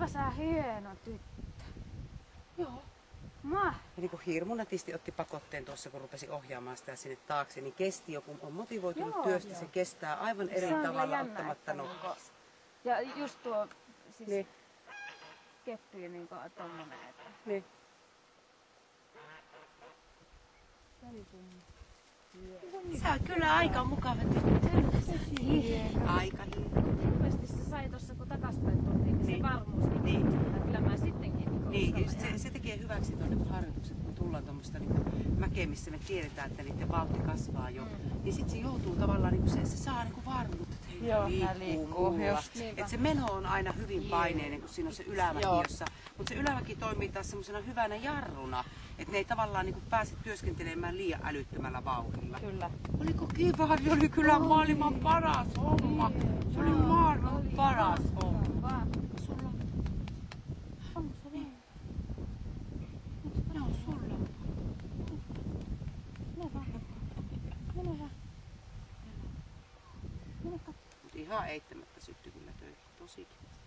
Ootpa sä hieno tyttö. Joo. Mä. Ja niin kuin hirmu nätisti otti pakotteen tuossa, kun rupesi ohjaamaan sitä sinne taakse, niin kesti jo, kun on motivoitunut Joo, työstä, joo. se kestää aivan eri Se tavalla jännä, ottamatta nokkaa. niinku- Ja just tuo siis Niin, keppi niinku tommonen, että niin. Sä oot kyllä aika mukava tyttö. Aika hieno. hirveesti se sai tossa kun takaspäin tultiin, niin se Niin. varmuus niin, Niin. että kyllä mä sittenkin niinku Niin, se, se tekee hyväksi tuonne harjoitukset, kun tullaan tuommoista niin mäkeä, missä me tiedetään, että niiden vauhti kasvaa jo. Mm. Niin sitten se joutuu tavallaan, niin se, se saa niin varmuutta, että hei, Joo, liikkuu, liikkuu. Niinpä. Et se meno on aina hyvin paineinen, kun siinä on se yläväki, Joo. jossa, mutta se yläväki toimii taas semmoisena hyvänä jarruna, että ne ei tavallaan niin pääse työskentelemään liian älyttömällä vauhdilla. Kyllä. Oliko kiva? Se oli kyllä maailman paras homma. Se oli maailman paras homma. vaan. Sulla on... Onko se niin? Joo, sulla on. Mene vaan. Mene vaan. Mene katso. Mutta ihan eittämättä syttyi kyllä töihin. Tosi kiva.